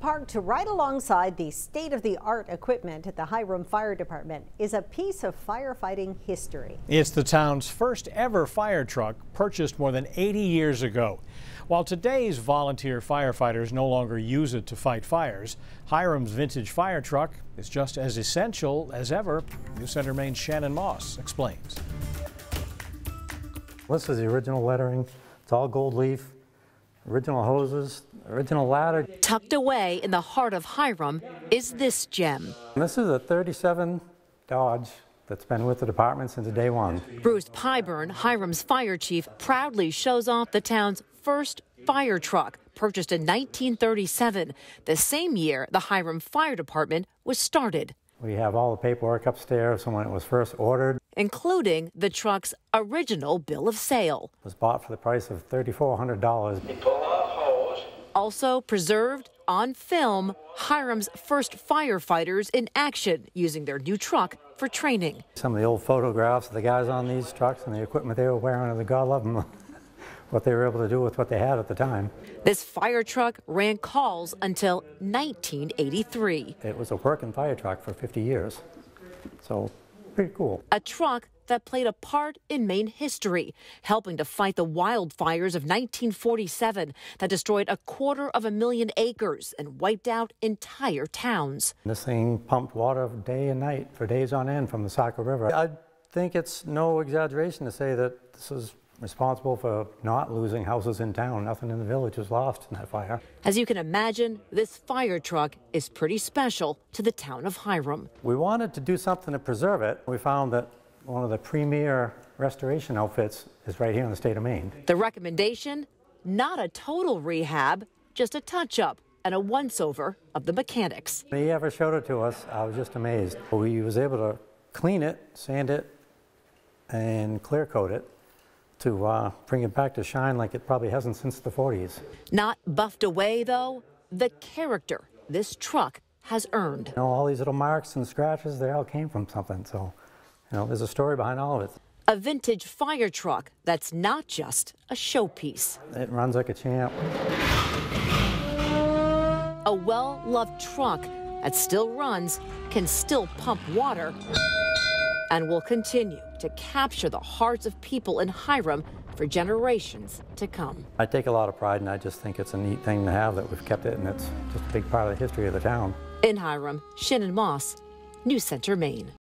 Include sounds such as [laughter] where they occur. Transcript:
Parked to right alongside the state-of-the-art equipment at the Hiram Fire Department is a piece of firefighting history. It's the town's first ever fire truck purchased more than 80 years ago. While today's volunteer firefighters no longer use it to fight fires, Hiram's vintage fire truck is just as essential as ever. News Center Maine's Shannon Moss explains. This is the original lettering. It's all gold leaf, original hoses, original ladder. Tucked away in the heart of Hiram is this gem. And this is a 37 Dodge that's been with the department since day one. Bruce Pyburn, Hiram's fire chief, proudly shows off the town's first fire truck, purchased in 1937, the same year the Hiram Fire Department was started. We have all the paperwork upstairs from when it was first ordered. Including the truck's original bill of sale. It was bought for the price of $3,400. Also preserved on film, Hiram's first firefighters in action using their new truck for training. Some of the old photographs of the guys on these trucks and the equipment they were wearing, and the God love them, [laughs] what they were able to do with what they had at the time. This fire truck ran calls until 1983. It was a working fire truck for 50 years, so pretty cool. A truck that played a part in Maine history, helping to fight the wildfires of 1947 that destroyed a quarter of a million acres and wiped out entire towns. This thing pumped water day and night for days on end from the Saco River. I think it's no exaggeration to say that this is responsible for not losing houses in town. Nothing in the village was lost in that fire. As you can imagine, this fire truck is pretty special to the town of Hiram. We wanted to do something to preserve it. We found that one of the premier restoration outfits is right here in the state of Maine. The recommendation, not a total rehab, just a touch-up and a once-over of the mechanics. When he ever showed it to us, I was just amazed. We was able to clean it, sand it, and clear coat it to uh, bring it back to shine like it probably hasn't since the 40s. Not buffed away, though, the character this truck has earned. You know, all these little marks and scratches, they all came from something, so, you know, there's a story behind all of it. A vintage fire truck that's not just a showpiece. It runs like a champ. A well-loved truck that still runs, can still pump water, and will continue to capture the hearts of people in Hiram for generations to come. I take a lot of pride, and I just think it's a neat thing to have that we've kept it, and it's just a big part of the history of the town. In Hiram, Shannon Moss, News Center, Maine.